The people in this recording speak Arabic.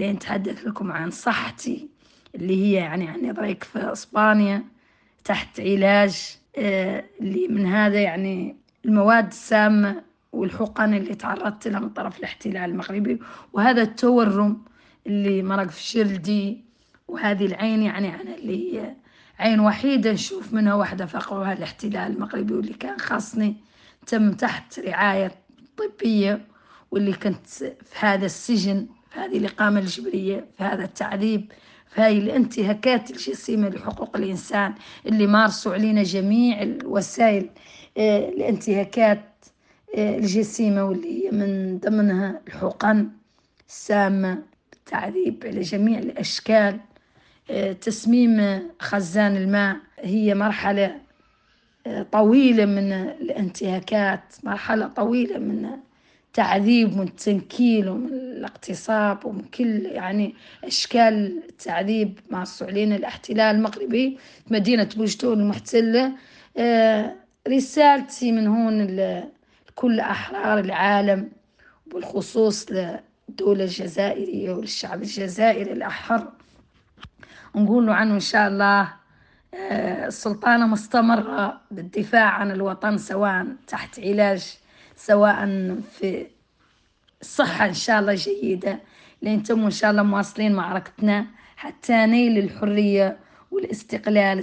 لنتحدث لكم عن صحتي اللي هي يعني عندي ضيق في إسبانيا تحت علاج آه، اللي من هذا يعني المواد السامة والحقن اللي تعرضت لها من طرف الاحتلال المغربي. وهذا التورم اللي مرق في جلدي وهذه العين يعني أنا اللي هي عين وحيدة نشوف منها واحدة فقعها الاحتلال المغربي واللي كان خاصني تم تحت رعاية طبية واللي كنت في هذا السجن. في هذه الإقامة الجبرية في هذا التعذيب في هاي الانتهاكات الجسيمة لحقوق الإنسان اللي مارسوا علينا جميع الوسائل آه، الانتهاكات آه، الجسيمة واللي هي من ضمنها الحقن السامة التعذيب على جميع الأشكال آه، تسميم خزان الماء. هي مرحلة طويلة من الانتهاكات مرحلة طويلة من تعذيب ومن التنكيل ومن الاغتصاب ومن كل يعني أشكال التعذيب مع علينا الاحتلال المغربي في مدينة بوجدون المحتلة. آه، رسالتي من هون لكل أحرار العالم بالخصوص للدولة الجزائرية وللشعب الجزائري الأحر. نقول له عنه إن شاء الله آه، السلطانة مستمرة بالدفاع عن الوطن سواء تحت علاج سواء في صحة إن شاء الله جيدة لأنتم إن شاء الله مواصلين معركتنا حتى نيل الحرية والاستقلال.